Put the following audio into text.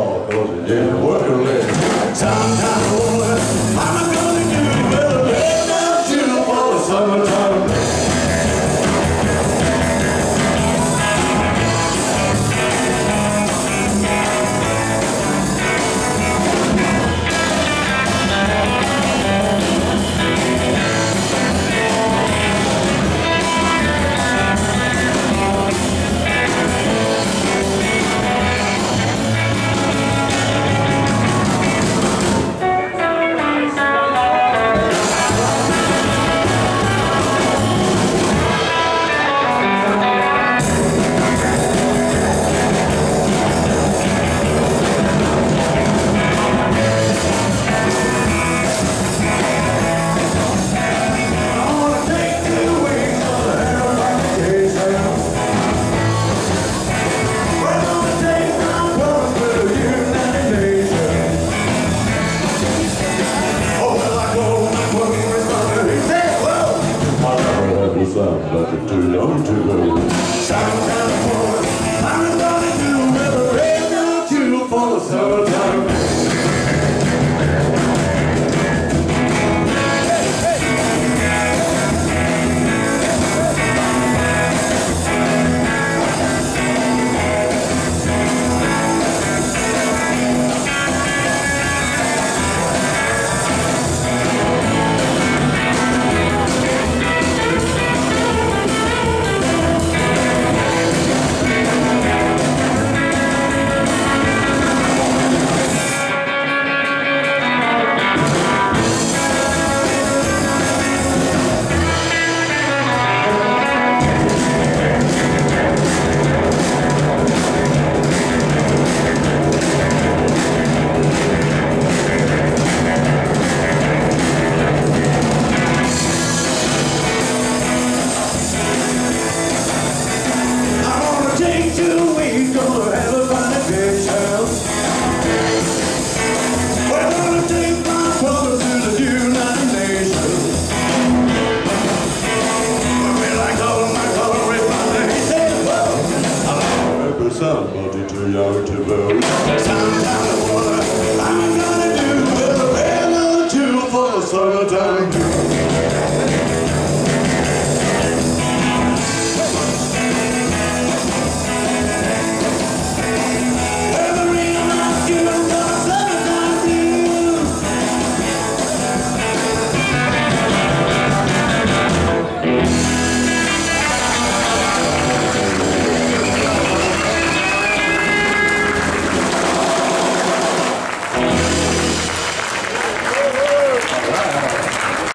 어, 그거지. 예, somebody too young to vote. Sometimes what I'm gonna do a or two for the summertime.